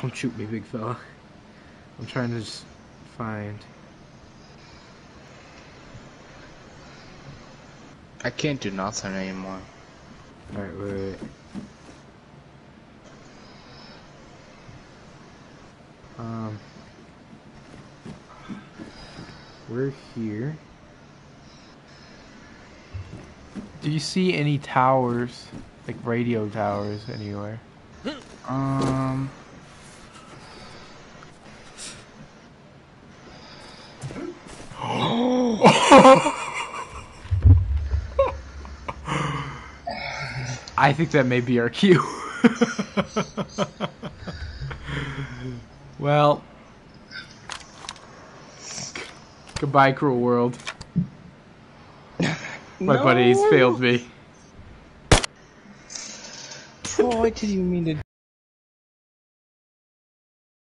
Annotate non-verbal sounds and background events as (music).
Don't shoot me, big fella. I'm trying to just find. I can't do nothing anymore. Alright, wait, wait. Um. We're here. Do you see any towers, like radio towers, anywhere? Um. (laughs) I think that may be our cue. well, goodbye, cruel world. My buddies failed me. Oh, I didn't mean to